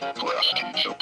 Last teacher.